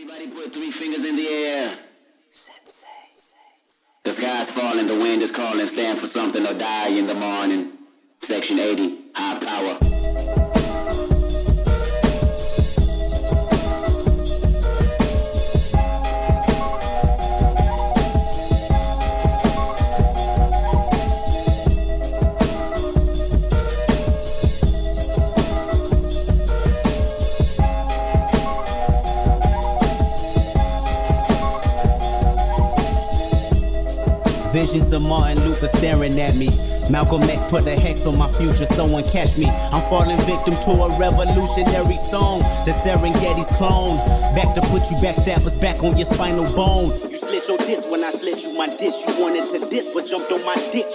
Everybody put three fingers in the air. Sensei. The sky's falling, the wind is calling, stand for something or die in the morning. Section 80, Visions of Martin Luther staring at me. Malcolm X put a hex on my future, someone catch me. I'm falling victim to a revolutionary song. The Serengeti's clone. Back to put you backstabbers back on your spinal bone. You slit your disc when I slit you my dish. You wanted to diss but jumped on my dick.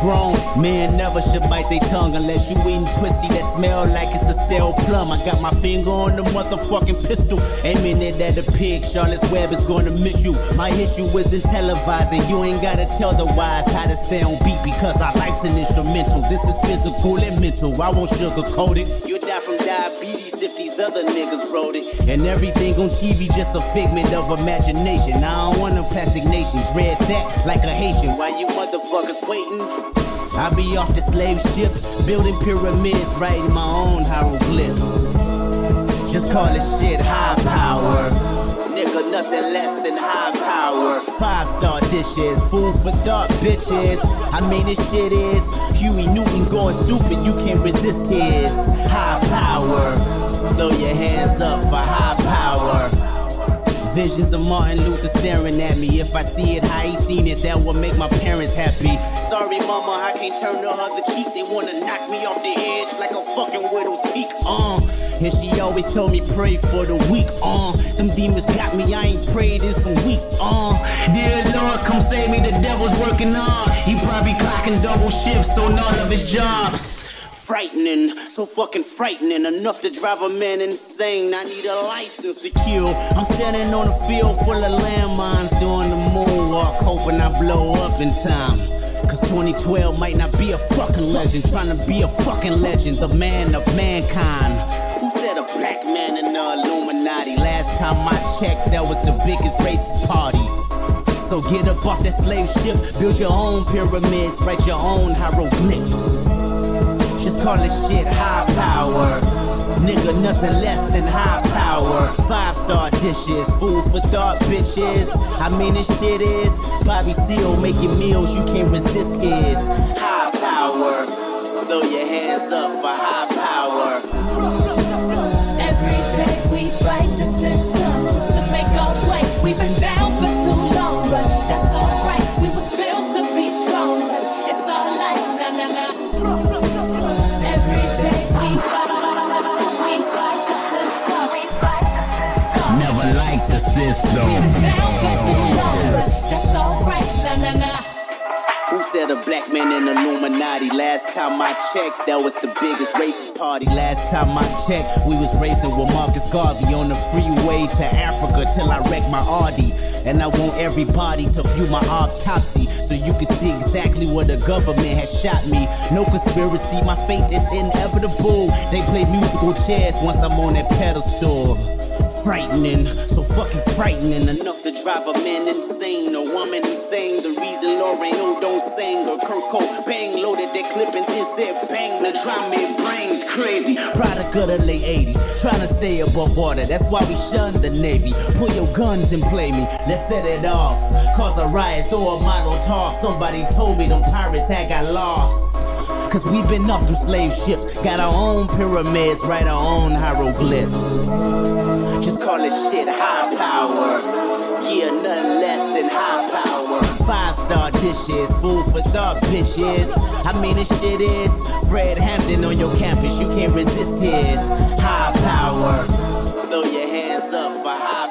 Grown men never should bite their tongue unless you eating pussy that smell like it's a stale plum. I got my finger on the motherfucking pistol, aiming it at the pig. Charlotte's Web is gonna miss you. My issue isn't televising. You ain't gotta tell the wise how to stay on beat because our life's an instrumental. This is physical and mental. I won't sugarcoat it. You die from diabetes if these other niggas wrote it. And everything on TV just a figment of imagination. I don't want no plastic nations. Read that like a Haitian. Why you motherfuckers waiting? I be off the slave ship, building pyramids, writing my own hieroglyphs. Just call this shit high power. Nigga, nothing less than high power. Five star dishes, food for thought, bitches. I mean, this shit is Huey Newton going stupid, you can't resist his high power. Throw your hands up for high power. Visions of Martin Luther staring at me. If I see it how he seen it, that will make my parents happy. Sorry, mama, I can't turn the other cheek. They wanna knock me off the edge like a fucking widow's peak. Uh. And she always told me pray for the weak. Uh. Them demons got me, I ain't prayed in some weeks. Uh. Dear Lord, come save me, the devil's working on. He probably clocking double shifts, so none of his jobs frightening, so fucking frightening. Enough to drive a man insane. I need a license to kill. I'm standing on a field full of landmines doing the moonwalk, hoping I blow up in time. Cause 2012 might not be a fucking legend, trying to be a fucking legend, the man of mankind. Who said a black man in the Illuminati? Last time I checked, that was the biggest racist party. So get up off that slave ship, build your own pyramids, write your own hieroglyphs. Call this shit high power. Nigga, nothing less than high power. Five star dishes, food for thought, bitches. I mean, this shit is Bobby Seale making meals you can't resist his high power. Throw your hands up for high liked the system. Down for too long, but that's alright, na na na. Who said a black man in Illuminati? Last time I checked, that was the biggest racist party. Last time I checked, we was racing with Marcus Garvey on the freeway to Africa till I wrecked my Audi. And I want everybody to view my autopsy so you can see exactly where the government has shot me. No conspiracy, my fate is inevitable. They play musical chairs once I'm on that pedestal frightening, so fucking frightening enough to drive a man insane. A woman insane, the reason Hill don't sing. Or Kurt Cobain loaded that clip and then said bang. The drive me brains crazy. Product of the late 80s, trying to stay above water. That's why we shun the Navy. Pull your guns and play me, let's set it off. Cause a riot, throw a model off. Somebody told me them pirates had got lost. Cause we been off them slave ships, got our own pyramids, write our own hieroglyphs. Just dishes, food for thought, bitches. I mean, this shit is Fred Hampton on your campus, you can't resist his high power. Throw your hands up for high